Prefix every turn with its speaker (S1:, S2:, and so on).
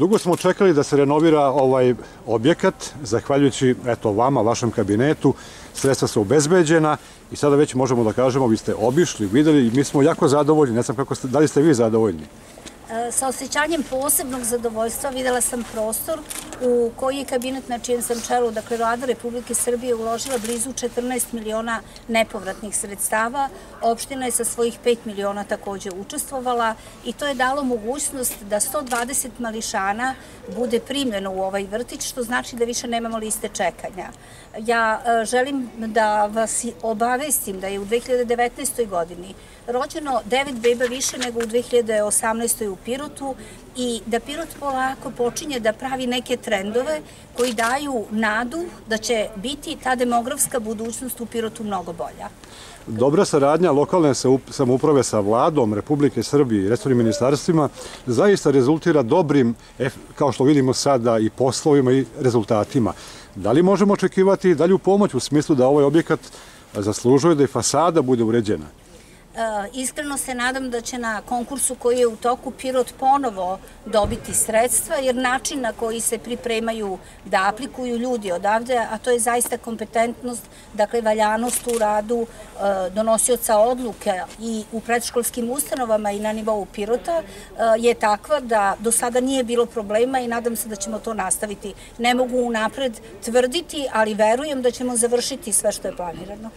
S1: Dugo smo čekali da se renovira ovaj objekat, zahvaljujući eto vama, vašem kabinetu, sredstva su obezbeđena i sada već možemo da kažemo, vi ste obišli, videli i mi smo jako zadovoljni, ne znam kako ste, da li ste vi zadovoljni?
S2: E, Sa osjećanjem posebnog zadovoljstva videla sam prostor u koji je kabinet na čijem sam čelu, dakle vlada Republike Srbije uložila blizu 14 miliona nepovratnih sredstava. Opština je sa svojih 5 miliona takođe učestvovala i to je dalo mogućnost da 120 mališana bude primljeno u ovaj vrtić, što znači da više nemamo liste čekanja. Ja e, želim da vas obavestim da je u 2019. godini rođeno 9 beba više nego u 2018. u Pirotu i da Pirot polako počinje da pravi neke trendove koji daju nadu da će biti ta demografska budućnost u Pirotu mnogo bolja.
S1: Dobra saradnja lokalne samouprave sa vladom Republike Srbije i resornim ministarstvima zaista rezultira dobrim, kao što vidimo sada, i poslovima i rezultatima. Da li možemo očekivati dalju pomoć u smislu da ovaj objekat zaslužuje da i fasada bude uređena?
S2: E, iskreno se nadam da će na konkursu koji je u toku Pirot ponovo dobiti sredstva, jer način na koji se pripremaju da aplikuju ljudi odavde, a to je zaista kompetentnost, dakle valjanost u radu e, donosioca odluke i u predškolskim ustanovama i na nivou Pirota, e, je takva da do sada nije bilo problema i nadam se da ćemo to nastaviti. Ne mogu unapred tvrditi, ali verujem da ćemo završiti sve što je planirano.